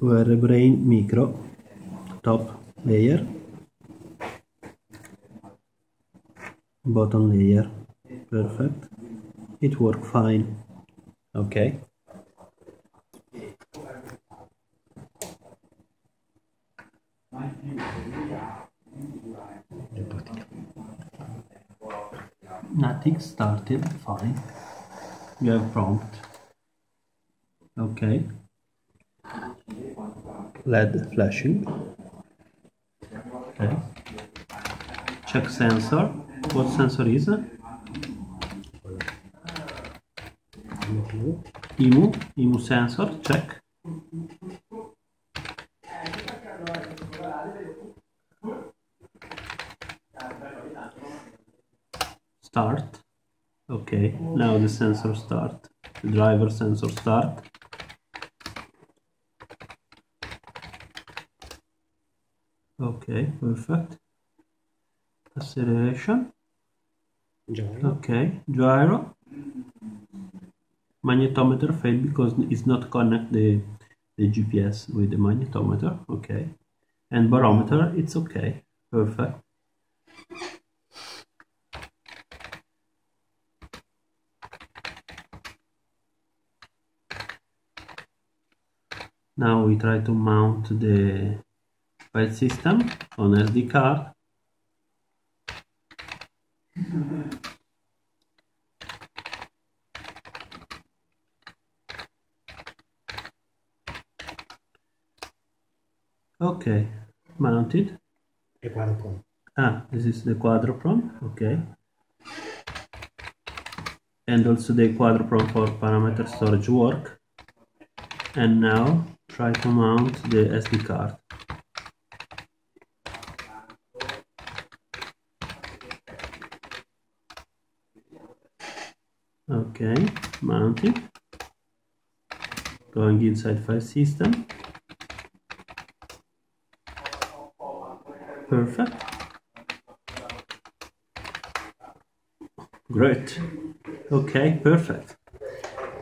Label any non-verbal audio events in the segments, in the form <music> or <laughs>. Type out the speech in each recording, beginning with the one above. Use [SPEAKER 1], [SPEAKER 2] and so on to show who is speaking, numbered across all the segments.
[SPEAKER 1] Brain Micro top layer bottom layer perfect. It worked fine. Okay. Nothing started fine. You have prompt. Okay LED flashing. Okay check sensor. What sensor is it? IMU IMU sensor. Check. Start. Okay. Now the sensor start. The driver sensor start okay perfect. Acceleration.
[SPEAKER 2] Gyro.
[SPEAKER 1] okay gyro. Magnetometer failed because it's not connect the the GPS with the magnetometer. Okay. And barometer it's okay. Perfect. Now we try to mount the file system on SD card. Okay mounted.
[SPEAKER 2] E qua
[SPEAKER 1] ah this is the quadropron okay and also the quadropron for parameter storage work. And now try to mount the SD card okay mounted going inside file system. Perfect. Great. Okay perfect.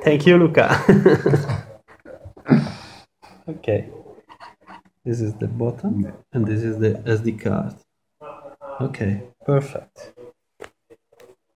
[SPEAKER 1] Thank you luca. <laughs> Okay. This is the bottom and this is the sd card. Okay perfect